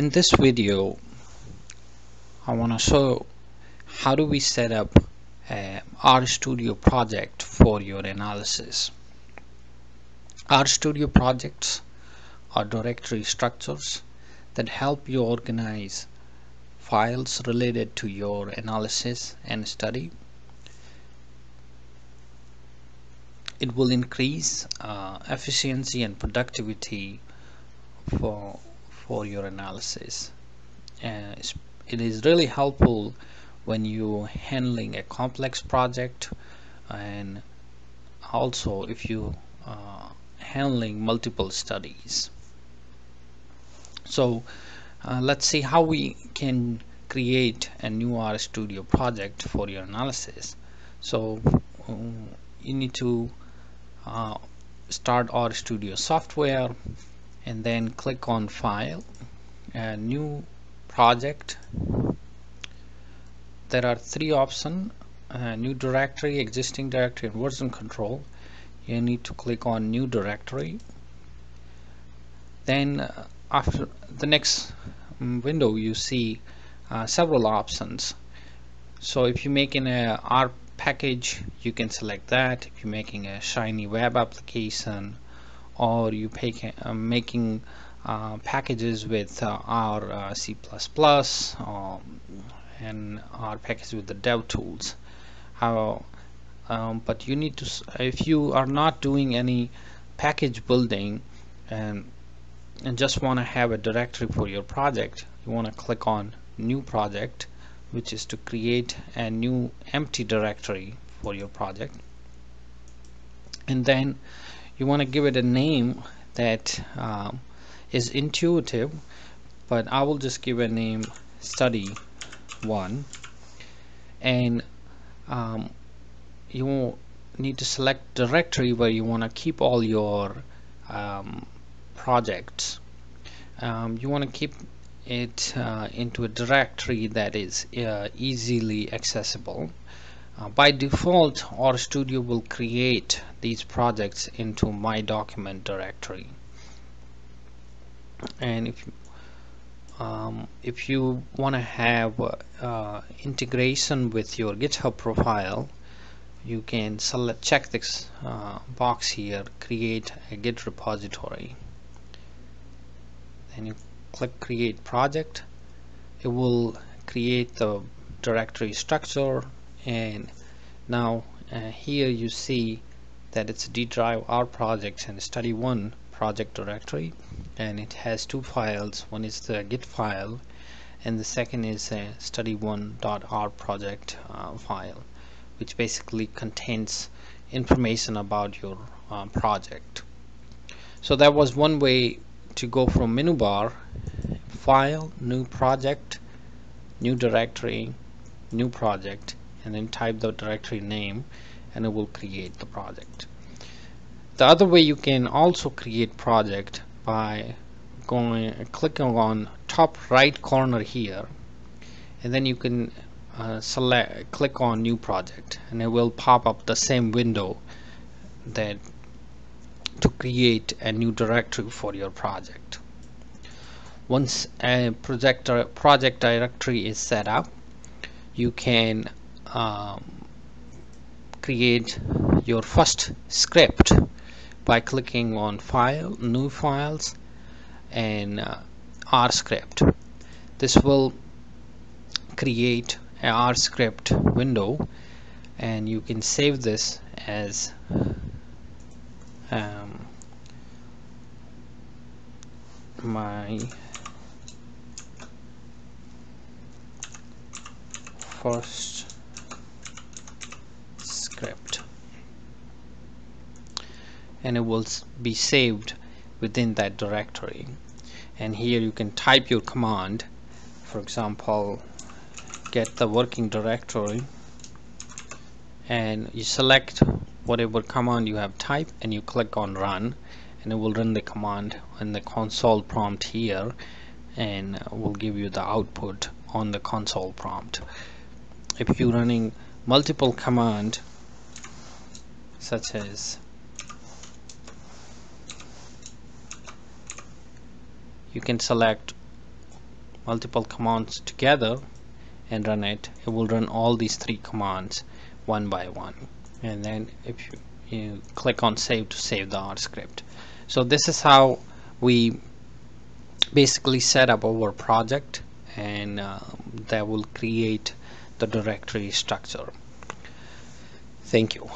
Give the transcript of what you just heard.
In this video I want to show how do we set up a RStudio project for your analysis. RStudio projects are directory structures that help you organize files related to your analysis and study. It will increase uh, efficiency and productivity for for your analysis. Uh, it is really helpful when you handling a complex project and also if you uh, handling multiple studies. So uh, let's see how we can create a new RStudio project for your analysis. So um, you need to uh, start RStudio software and then click on file new project. There are three options uh, new directory existing directory and version control. You need to click on new directory. Then uh, after the next um, window you see uh, several options. So if you're making a R package you can select that. If you're making a shiny web application or you pay, uh, making uh, packages with uh, R uh, C++ um, and R packages with the dev tools. How um, but you need to if you are not doing any package building and and just want to have a directory for your project you want to click on new project which is to create a new empty directory for your project. And then you want to give it a name that um, is intuitive but I will just give a name study 1 and um, you need to select directory where you want to keep all your um, projects. Um, you want to keep it uh, into a directory that is uh, easily accessible uh, by default RStudio will create these projects into my document directory. And if um, if you want to have uh, integration with your github profile you can select check this uh, box here create a git repository. Then you click create project. It will create the directory structure and now uh, here you see that it's D drive R projects and study one project directory and it has two files. One is the git file and the second is a study1.r project uh, file which basically contains information about your uh, project. So that was one way to go from menu bar file new project new directory new project and then type the directory name and it will create the project. The other way you can also create project by going clicking on top right corner here and then you can uh, select click on new project and it will pop up the same window that to create a new directory for your project. Once a project project directory is set up you can um, create your first script by clicking on file new files and uh, R script. This will create a R script window and you can save this as um, my first script and it will be saved within that directory. And here you can type your command. For example get the working directory. And you select whatever command you have typed and you click on run. And it will run the command in the console prompt here and will give you the output on the console prompt. If you're running multiple command such as you can select multiple commands together and run it. It will run all these three commands one by one. And then if you, you click on save to save the R script. So this is how we basically set up our project and uh, that will create the directory structure. Thank you